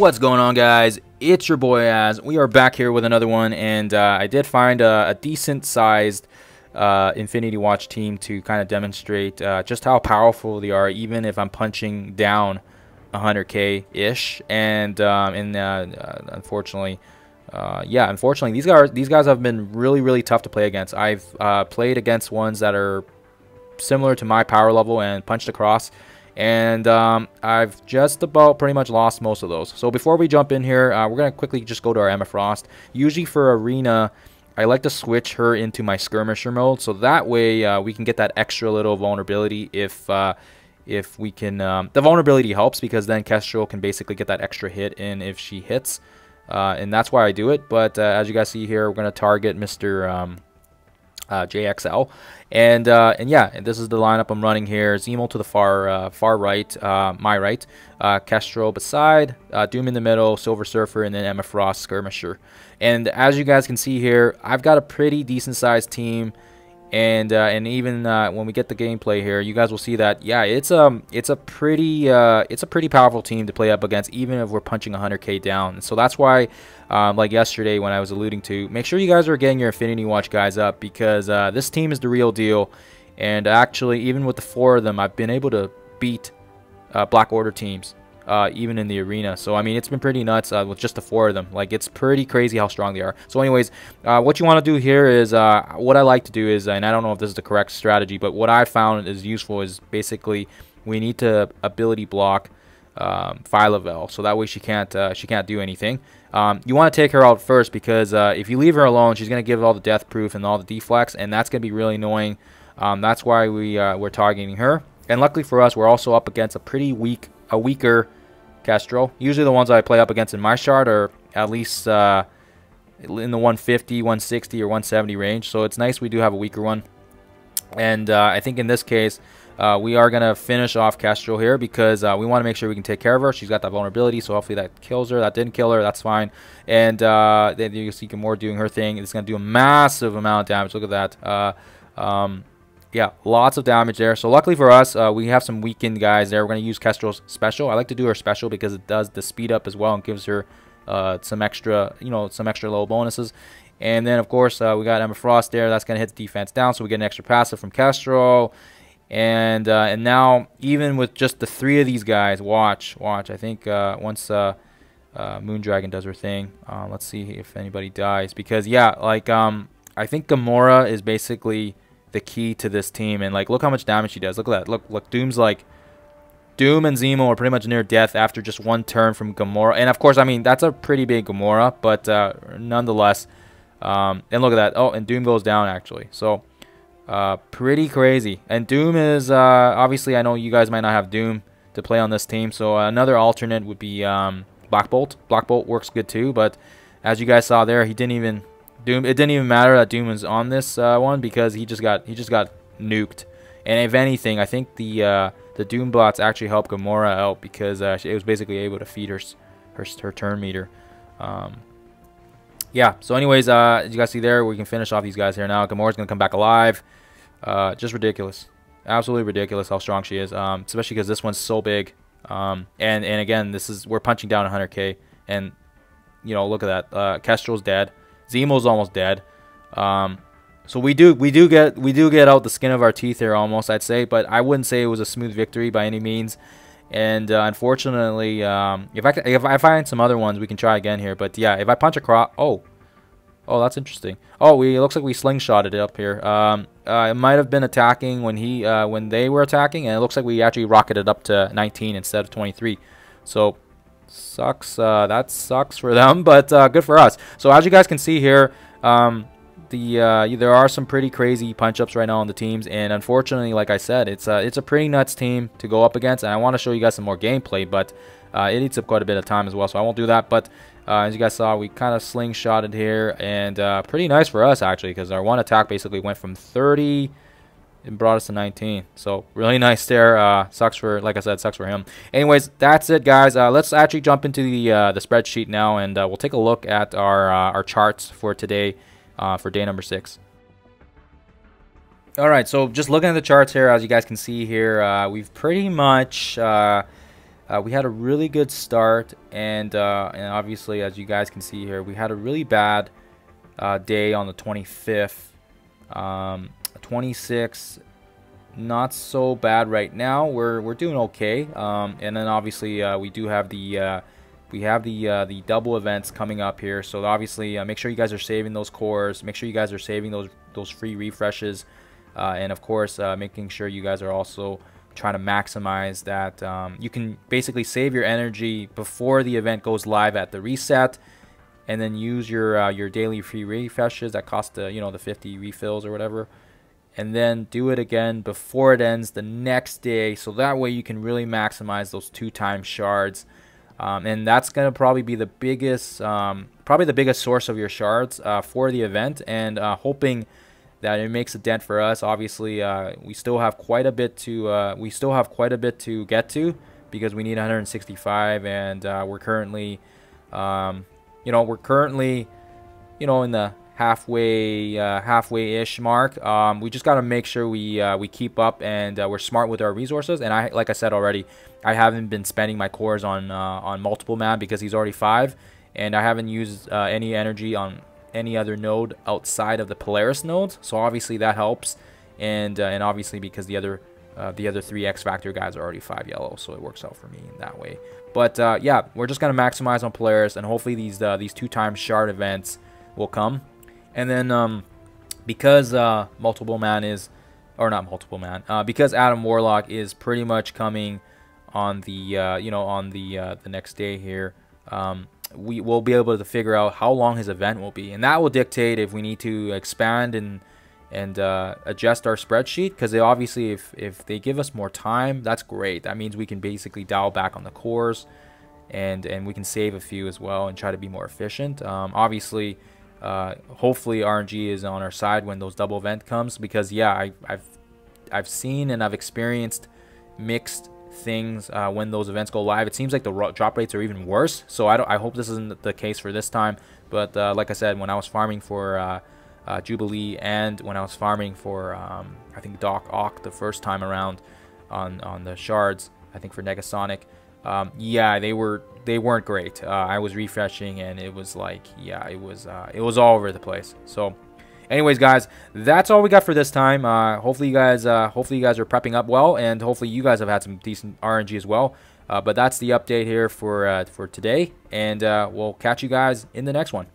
What's going on, guys? It's your boy Az. We are back here with another one, and uh, I did find a, a decent-sized uh, Infinity Watch team to kind of demonstrate uh, just how powerful they are, even if I'm punching down 100k-ish. And um, and uh, uh, unfortunately, uh, yeah, unfortunately, these guys these guys have been really really tough to play against. I've played against ones that are similar to my power level and punched across and um, I've just about pretty much lost most of those. So before we jump in here, uh, we're going to quickly just go to our Emma Frost. Usually for Arena, I like to switch her into my Skirmisher mode, so that way uh, we can get that extra little vulnerability if... Uh, if we can, um, the vulnerability helps because then Kestrel can basically get that extra hit in if she hits, uh, and that's why I do it. But uh, as you guys see here, we're going to target Mr. Um, uh, JXL. And uh, and yeah, and this is the lineup I'm running here. Zemo to the far uh, far right, uh, my right, uh, Kestrel beside, uh, Doom in the middle, Silver Surfer, and then Emma Frost Skirmisher. And as you guys can see here, I've got a pretty decent sized team and uh, and even uh, when we get the gameplay here, you guys will see that yeah, it's um it's a pretty uh, it's a pretty powerful team to play up against, even if we're punching 100k down. So that's why, um, like yesterday when I was alluding to, make sure you guys are getting your Infinity Watch guys up because uh, this team is the real deal. And actually, even with the four of them, I've been able to beat uh, Black Order teams uh, even in the arena. So, I mean, it's been pretty nuts uh, with just the four of them. Like, it's pretty crazy how strong they are. So, anyways, uh, what you want to do here is, uh, what I like to do is, and I don't know if this is the correct strategy, but what I found is useful is basically we need to ability block um, Phyla-Vell, so that way she can't uh, she can't do anything. Um, you want to take her out first because uh, if you leave her alone, she's going to give all the death proof and all the deflects, and that's going to be really annoying. Um, that's why we we're targeting her. And luckily for us, we're also up against a pretty weak, a weaker Kestrel. Usually the ones I play up against in my shard are at least uh, in the 150, 160, or 170 range. So it's nice we do have a weaker one. And uh, I think in this case, uh, we are going to finish off Kestrel here because uh, we want to make sure we can take care of her. She's got that vulnerability, so hopefully that kills her. That didn't kill her. That's fine. And uh, then you see Gamora doing her thing. It's going to do a massive amount of damage. Look at that. Uh, um, yeah, lots of damage there. So luckily for us, uh, we have some weakened guys there. We're going to use Kestrel's special. I like to do her special because it does the speed up as well and gives her uh, some extra, you know, some extra low bonuses. And then, of course, uh, we got Emma Frost there. That's going to hit the defense down, so we get an extra passive from Kestrel. And uh, and now, even with just the three of these guys, watch, watch. I think uh, once uh, Moondragon does her thing, let's see if anybody dies. Because, yeah, like, um, I think Gamora is basically the key to this team. And like, look how much damage she does. Look at that. Look, look. Doom's like, Doom and Zemo are pretty much near death after just one turn from Gamora. And of course, I mean that's a pretty big Gamora, but uh, nonetheless. Um, and look at that. Oh, and Doom goes down actually. So, uh, pretty crazy. And Doom is uh, obviously I know you guys might not have Doom to play on this team. So another alternate would be um, Black Bolt. Black Bolt works good too, but as you guys saw there, he didn't even Doom. It didn't even matter that Doom was on this uh, one because he just got he just got nuked. And if anything, I think the uh, the Doom bots actually helped Gamora out because uh, it was basically able to feed her her, her turn meter. Um, yeah. So, anyways, uh, as you guys see there, we can finish off these guys here now. Gamora's gonna come back alive. Uh, just ridiculous, absolutely ridiculous how strong she is. Um, especially because this one's so big. Um, and and again, this is we're punching down 100k, and you know, look at that. Uh, Kestrel's dead. Zemo's almost dead. Um, so we do we do get we do get out the skin of our teeth here almost I'd say, but I wouldn't say it was a smooth victory by any means. And uh, unfortunately, um, if I if I find some other ones, we can try again here. But yeah, if I punch across, oh, oh, that's interesting. Oh, we it looks like we slingshotted it up here. Um, uh, it might have been attacking when he uh, when they were attacking, and it looks like we actually rocketed up to 19 instead of 23. So Sucks. Uh, that sucks for them, but uh, good for us. So as you guys can see here, um, the uh, there are some pretty crazy punch-ups right now on the teams, and unfortunately, like I said, it's a, it's a pretty nuts team to go up against, and I want to show you guys some more gameplay, but uh, it eats up quite a bit of time as well, so I won't do that, but uh, as you guys saw, we kind of slingshotted here, and uh, pretty nice for us, actually, because our one attack basically went from 30 it brought us to 19. So really nice there. Uh, sucks for, like I said, sucks for him. Anyways, that's it, guys. Uh, let's actually jump into the uh, the spreadsheet now, and uh, we'll take a look at our uh, our charts for today, uh, for day number six. All right, so just looking at the charts here, as you guys can see here, we've pretty much we had a really good start, and and obviously, as you guys can see here, we had a really bad day on the 25th. Um, 26, not so bad right now. We're we're doing okay, um, and then obviously uh, we do have the uh, we have the uh, the double events coming up here. So obviously, make sure you guys are saving those cores. Make sure you guys are saving those those free refreshes, and of course, making sure you guys are also trying to maximize that. Um, you can basically save your energy before the event goes live at the reset, and then use your uh, your daily free refreshes that cost you know the 50 refills or whatever, and then do it again before it ends the next day. So that way you can really maximize those two time shards. Um, and that's gonna probably be the biggest, um, probably the biggest source of your shards uh, for the event, and uh, hoping that it makes a dent for us. Obviously, uh, we still have quite a bit to uh, we still have quite a bit to get to because we need 165, and uh, we're currently, um, you know, we're currently, you know, in the halfway uh, halfway ish mark. Um, we just got to make sure we uh, we keep up and uh, we're smart with our resources. And I, like I said already, I haven't been spending my cores on on multiple man because he's already five, and I haven't used any energy on any other node outside of the Polaris nodes. So obviously that helps, and uh, and obviously because the other uh, the other three X Factor guys are already five yellow, so it works out for me in that way. But uh, yeah, we're just gonna maximize on Polaris, and hopefully these uh, these two times shard events will come, and then um, because uh, multiple man is or not multiple man uh, because Adam Warlock is pretty much coming on the you know on the the next day here. Um, we will be able to figure out how long his event will be, and that will dictate if we need to expand and and uh, adjust our spreadsheet. Because obviously, if if they give us more time, that's great. That means we can basically dial back on the cores, and and we can save a few as well and try to be more efficient. Um, obviously. Uh, hopefully RNG is on our side when those double event comes because yeah I, I've I've seen and I've experienced mixed things uh, when those events go live. It seems like the drop rates are even worse. So I, I hope this isn't the case for this time. But uh, like I said, when I was farming for uh, uh Jubilee and when I was farming for um, I think Doc Ock the first time around on on the shards, I think for Negasonic, um, yeah, they were they weren't great. Uh, I was refreshing and it was like yeah, it was uh, it was all over the place. So anyways guys that's all we got for this time uh, hopefully you guys uh, hopefully you guys are prepping up well and hopefully you guys have had some decent rng as well uh, but that's the update here for uh, for today and we'll catch you guys in the next one